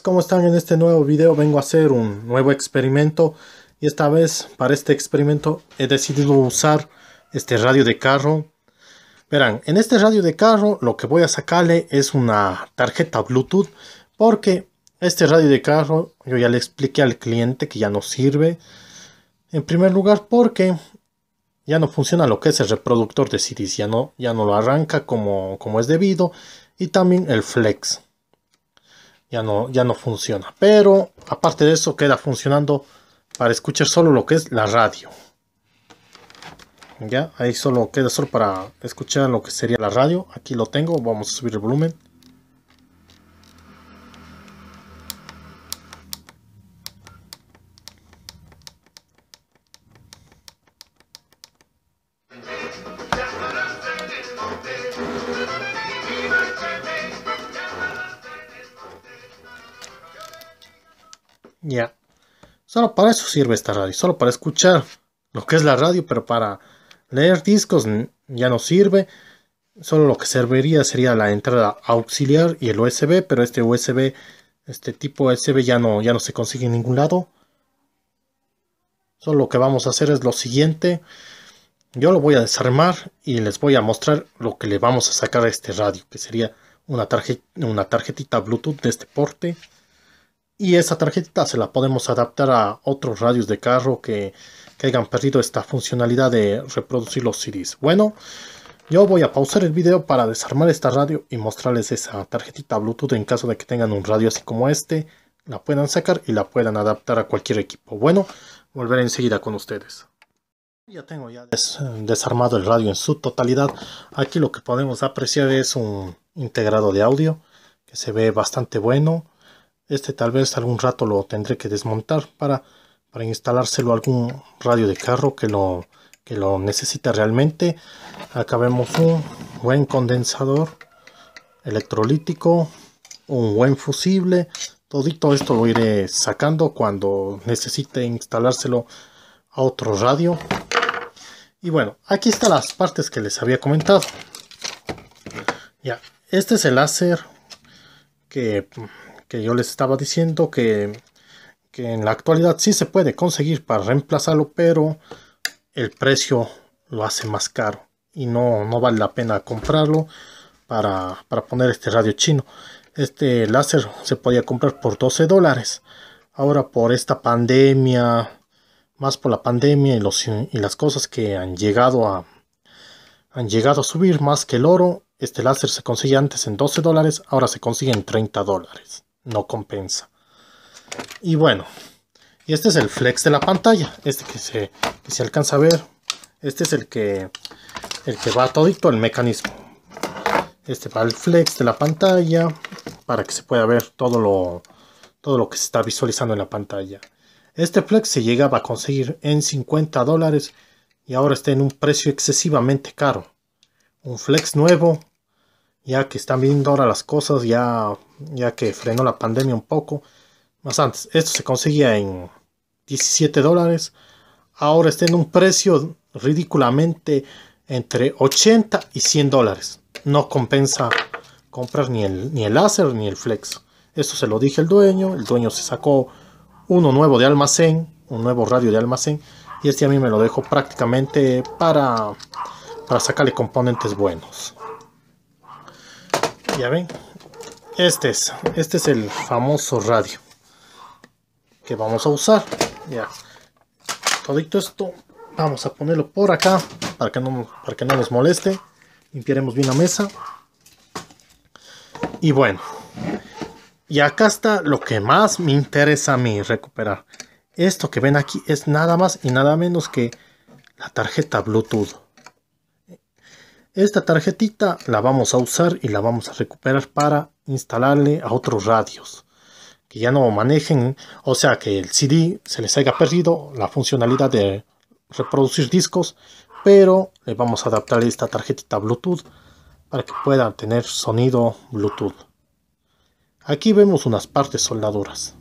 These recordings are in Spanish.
¿Cómo están? En este nuevo video vengo a hacer un nuevo experimento y esta vez para este experimento he decidido usar este radio de carro. Verán, en este radio de carro lo que voy a sacarle es una tarjeta Bluetooth porque este radio de carro yo ya le expliqué al cliente que ya no sirve. En primer lugar porque ya no funciona lo que es el reproductor de CDs, ya no, ya no lo arranca como, como es debido y también el flex ya no, ya no funciona. Pero aparte de eso queda funcionando para escuchar solo lo que es la radio. Ya, ahí solo queda solo para escuchar lo que sería la radio. Aquí lo tengo, vamos a subir el volumen. Ya. Solo para eso sirve esta radio. Solo para escuchar lo que es la radio, pero para leer discos ya no sirve. Solo lo que serviría sería la entrada auxiliar y el USB, pero este USB, este tipo USB ya no, ya no se consigue en ningún lado. Solo lo que vamos a hacer es lo siguiente. Yo lo voy a desarmar y les voy a mostrar lo que le vamos a sacar a este radio, que sería una, una tarjetita Bluetooth de este porte y esa tarjetita se la podemos adaptar a otros radios de carro que, que hayan perdido esta funcionalidad de reproducir los CDs. Bueno, yo voy a pausar el video para desarmar esta radio y mostrarles esa tarjetita Bluetooth en caso de que tengan un radio así como este. La puedan sacar y la puedan adaptar a cualquier equipo. Bueno, volveré enseguida con ustedes. Ya tengo ya desarmado el radio en su totalidad. Aquí lo que podemos apreciar es un integrado de audio que se ve bastante bueno. Este tal vez algún rato lo tendré que desmontar para, para instalárselo a algún radio de carro que lo, que lo necesita realmente. Acá vemos un buen condensador electrolítico, un buen fusible. Todito esto lo iré sacando cuando necesite instalárselo a otro radio. Y bueno, aquí están las partes que les había comentado. Ya, este es el láser que que yo les estaba diciendo que, en la actualidad sí se puede conseguir para reemplazarlo, pero el precio lo hace más caro y no, no vale la pena comprarlo para, poner este radio chino. Este láser se podía comprar por 12 dólares. Ahora por esta pandemia, más por la pandemia y, los, y las cosas que han llegado a han llegado a subir más que el oro. Este láser se consigue antes en 12 dólares, ahora se consigue en 30 dólares no compensa. Y bueno, y este es el flex de la pantalla, este que se, se alcanza a ver. Este es el que, el que va todito el mecanismo. Este va el flex de la pantalla para que se pueda ver todo lo, todo lo que se está visualizando en la pantalla. Este flex se llegaba a conseguir en 50 dólares y ahora está en un precio excesivamente caro. Un flex nuevo ya que están viendo ahora las cosas, ya, ya que frenó la pandemia un poco. Más antes, esto se conseguía en 17 dólares. Ahora está en un precio ridículamente entre 80 y 100 dólares. No compensa comprar ni el, ni el láser ni el flex. Esto se lo dije al dueño. El dueño se sacó uno nuevo de almacén, un nuevo radio de almacén. Y este a mí me lo dejo prácticamente para, para sacarle componentes buenos. Ya ven, este es, este es el famoso radio que vamos a usar. Ya, todito esto vamos a ponerlo por acá para que no, para que no nos moleste. Limpiaremos bien la mesa. Y bueno, y acá está lo que más me interesa a mí recuperar. Esto que ven aquí es nada más y nada menos que la tarjeta Bluetooth. Esta tarjetita la vamos a usar y la vamos a recuperar para instalarle a otros radios que ya no manejen, o sea que el CD se les haya perdido la funcionalidad de reproducir discos, pero le vamos a adaptar esta tarjetita Bluetooth para que pueda tener sonido Bluetooth. Aquí vemos unas partes soldaduras.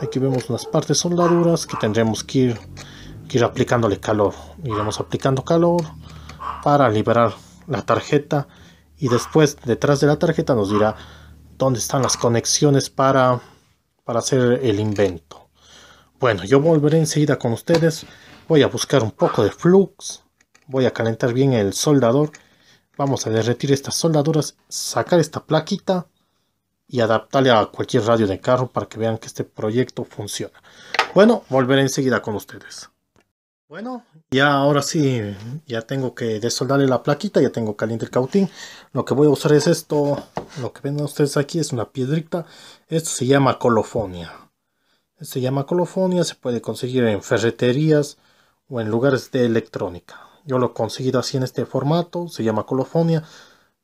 Aquí vemos unas partes soldaduras que tendremos que ir, que ir aplicándole calor. Iremos aplicando calor para liberar la tarjeta y después detrás de la tarjeta nos dirá dónde están las conexiones para, para hacer el invento. Bueno, yo volveré enseguida con ustedes. Voy a buscar un poco de flux. Voy a calentar bien el soldador. Vamos a derretir estas soldaduras, sacar esta plaquita y adaptarle a cualquier radio de carro para que vean que este proyecto funciona. Bueno, volveré enseguida con ustedes. Bueno, ya ahora sí, ya tengo que desoldarle la plaquita, ya tengo caliente el cautín. Lo que voy a usar es esto, lo que ven ustedes aquí es una piedrita. Esto se llama colofonia. Se llama colofonia, se puede conseguir en ferreterías o en lugares de electrónica. Yo lo he conseguido así en este formato, se llama colofonia,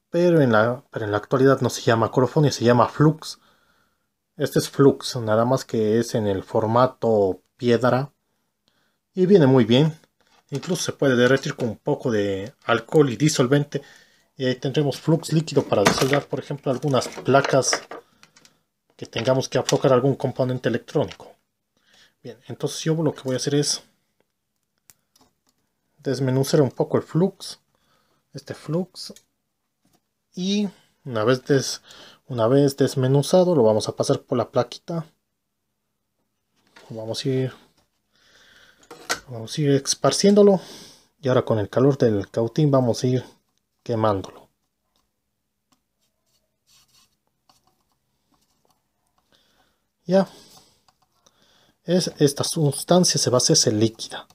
pero en la, pero en la actualidad no se llama colofonia, se llama flux. Este es flux, nada más que es en el formato piedra y viene muy bien. Incluso se puede derretir con un poco de alcohol y disolvente y ahí tendremos flux líquido para disolver, por ejemplo, algunas placas que tengamos que aflojar algún componente electrónico. Bien, entonces yo lo que voy a hacer es desmenuzar un poco el flux, este flux, y una vez, des, una vez desmenuzado lo vamos a pasar por la plaquita. Vamos a ir Vamos a ir esparciéndolo. Y ahora con el calor del cautín vamos a ir quemándolo. Ya. Es, esta sustancia se va a hacerse líquida.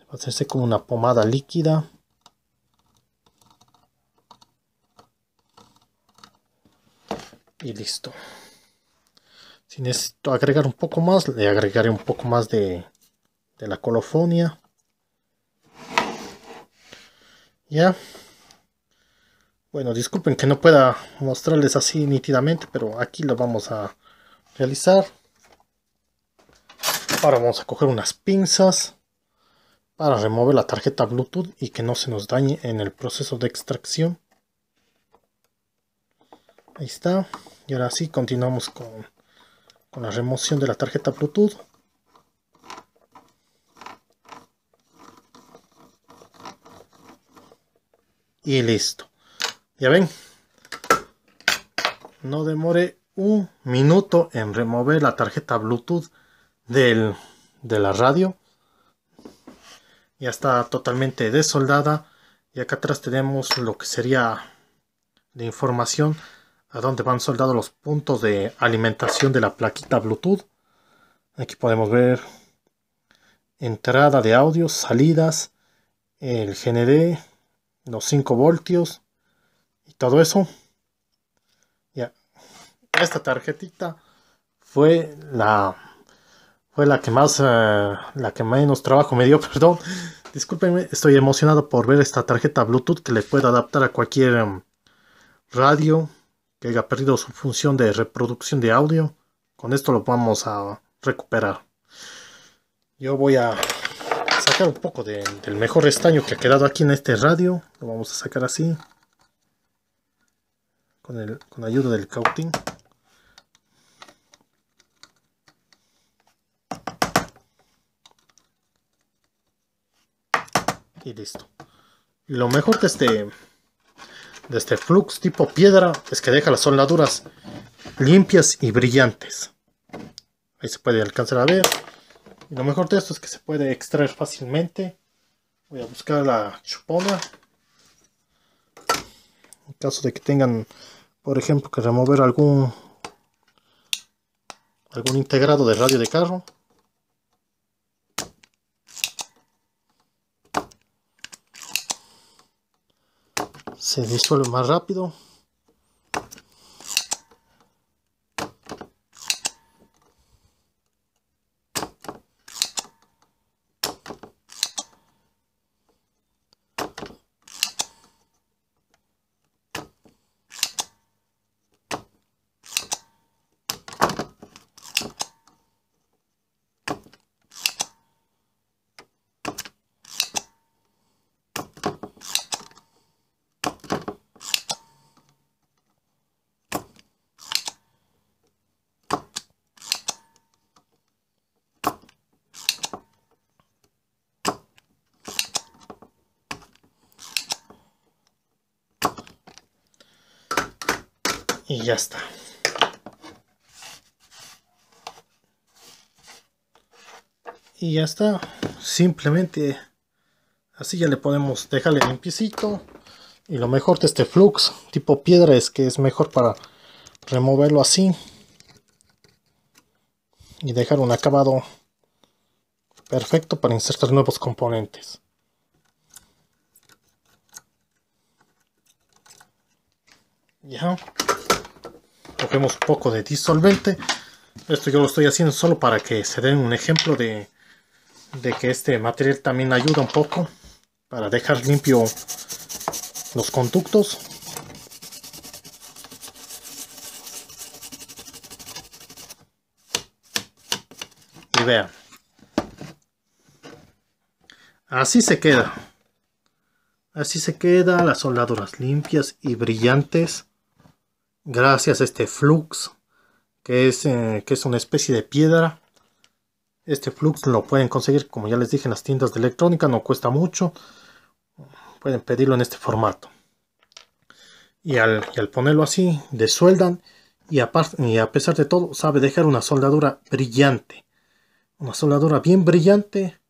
Va a hacerse como una pomada líquida. Y listo. Si necesito agregar un poco más, le agregaré un poco más de de la colofonia. Ya. Bueno, disculpen que no pueda mostrarles así nítidamente, pero aquí lo vamos a realizar. Ahora vamos a coger unas pinzas para remover la tarjeta Bluetooth y que no se nos dañe en el proceso de extracción. Ahí está. Y ahora sí continuamos con, con la remoción de la tarjeta Bluetooth. Y listo. Ya ven, no demore un minuto en remover la tarjeta Bluetooth del, de la radio. Ya está totalmente desoldada. Y acá atrás tenemos lo que sería la información a donde van soldados los puntos de alimentación de la plaquita Bluetooth. Aquí podemos ver entrada de audio, salidas, el GND, los 5 voltios y todo eso. Ya, esta tarjetita fue la fue la que más eh, la que menos trabajo me dio, perdón. Discúlpenme, estoy emocionado por ver esta tarjeta Bluetooth que le puedo adaptar a cualquier em, radio que haya perdido su función de reproducción de audio. Con esto lo vamos a recuperar. Yo voy a sacar un poco del mejor estaño que ha quedado aquí en este radio. Lo vamos a sacar así. Con, el, con ayuda del cautín. Y listo. lo mejor de este, de este flux tipo piedra es que deja las soldaduras limpias y brillantes. Ahí se puede alcanzar a ver lo mejor de esto es que se puede extraer fácilmente. Voy a buscar la chupona. En caso de que tengan, por ejemplo, que remover algún algún integrado de radio de carro. Se disuelve más rápido. y ya está. Y ya está. Simplemente así ya le podemos dejarle limpiecito. Y lo mejor de este flux tipo piedra es que es mejor para removerlo así. Y dejar un acabado perfecto para insertar nuevos componentes. Ya cogemos un poco de disolvente. Esto yo lo estoy haciendo solo para que se den un ejemplo de, de que este material también ayuda un poco para dejar limpio los conductos. Y vean. Así se queda. Así se queda las soldaduras limpias y brillantes gracias a este flux que es, eh, que es una especie de piedra. Este flux lo pueden conseguir como ya les dije en las tiendas de electrónica no cuesta mucho. Pueden pedirlo en este formato. Y al, ponerlo así desueldan y, y a pesar de todo sabe dejar una soldadura brillante. Una soldadura bien brillante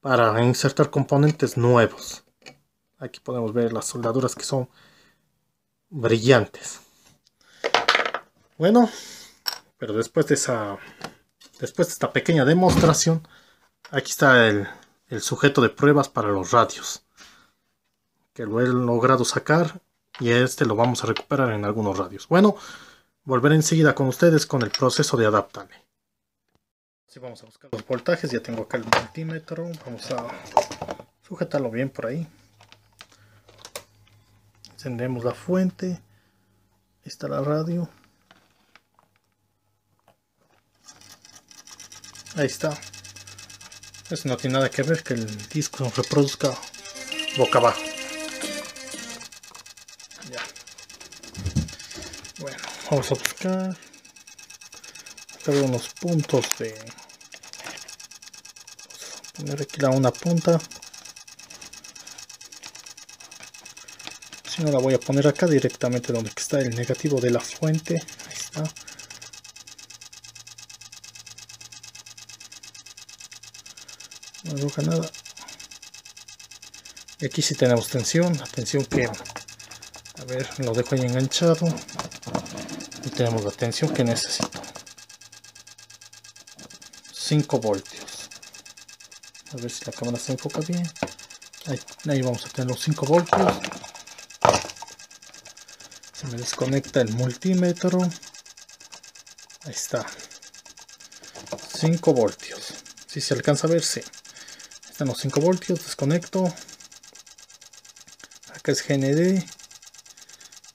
para insertar componentes nuevos. Aquí podemos ver las soldaduras que son brillantes bueno, pero después de esa después de esta pequeña demostración, aquí está el, sujeto de pruebas para los radios. Que lo he logrado sacar y este lo vamos a recuperar en algunos radios. Bueno, volveré enseguida con ustedes con el proceso de adaptarle. Así vamos a buscar los voltajes, ya tengo acá el multímetro, vamos a sujetarlo bien por ahí. Encendemos la fuente, está la radio. Ahí está. Eso no tiene nada que ver que el disco reproduzca boca abajo. Ya. Bueno, vamos a buscar acá unos puntos de vamos a poner aquí la una punta si no la voy a poner acá directamente donde está el negativo de la fuente ahí está nada. Y aquí sí tenemos tensión la tensión que a ver lo dejo ahí enganchado. Y tenemos la tensión que necesito. 5 voltios. A ver si la cámara se enfoca bien. Ahí, vamos a tener los 5 voltios. Se me desconecta el multímetro. Ahí está. 5 voltios. Si se alcanza a ver, sí están los 5 voltios, desconecto. Acá es GND.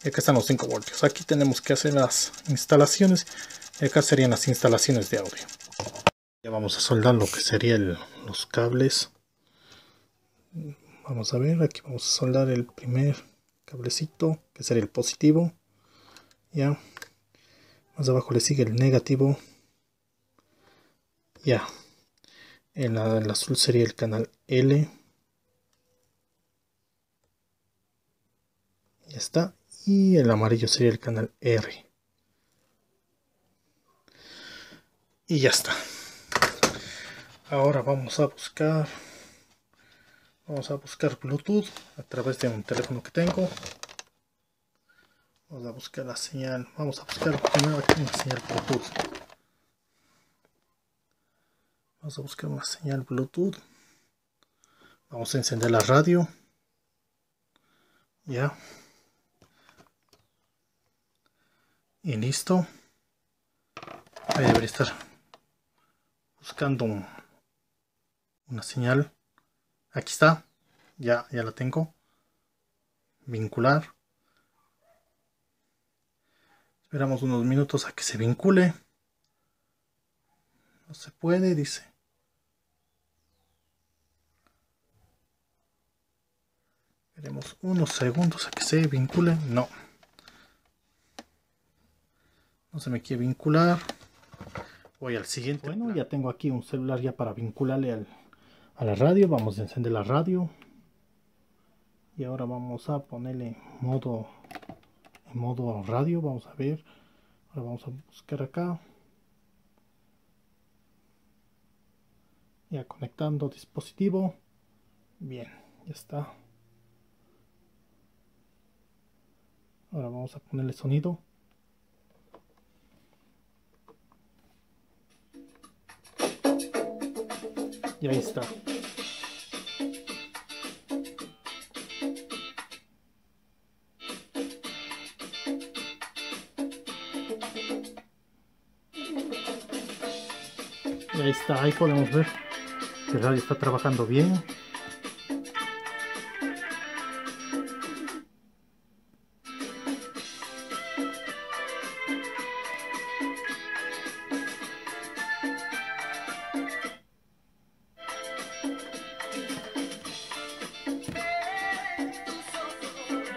Y acá están los 5 voltios. Aquí tenemos que hacer las instalaciones. Y acá serían las instalaciones de audio. Ya vamos a soldar lo que serían los cables. Vamos a ver, aquí vamos a soldar el primer cablecito, que sería el positivo. Ya. Más abajo le sigue el negativo. Ya, el, azul sería el canal L. Ya está. Y el amarillo sería el canal R. Y ya está. Ahora vamos a buscar. Vamos a buscar Bluetooth a través de un teléfono que tengo. Vamos a buscar la señal. Vamos a buscar primero aquí una señal Bluetooth. Vamos a buscar una señal Bluetooth. Vamos a encender la radio. Ya. Y listo. Ahí debería estar buscando una señal. Aquí está. Ya, ya la tengo. Vincular. Esperamos unos minutos a que se vincule. No se puede, dice. Tenemos unos segundos a que se vincule. No. No se me quiere vincular. Voy al siguiente. Bueno, ya tengo aquí un celular ya para vincularle a la radio. Vamos a encender la radio. Y ahora vamos a ponerle modo en modo radio. Vamos a ver. Ahora vamos a buscar acá. Ya conectando dispositivo. Bien, ya está. Ahora vamos a ponerle sonido. Y ahí está. Y ahí está, ahí podemos ver que el radio está trabajando bien.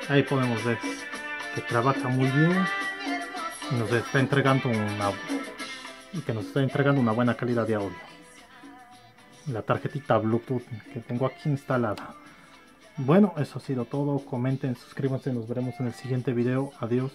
Ahí podemos ver que trabaja muy bien y nos está entregando una y que nos está entregando una buena calidad de audio. La tarjetita Bluetooth que tengo aquí instalada. Bueno, eso ha sido todo. Comenten, suscríbanse, nos veremos en el siguiente video. Adiós.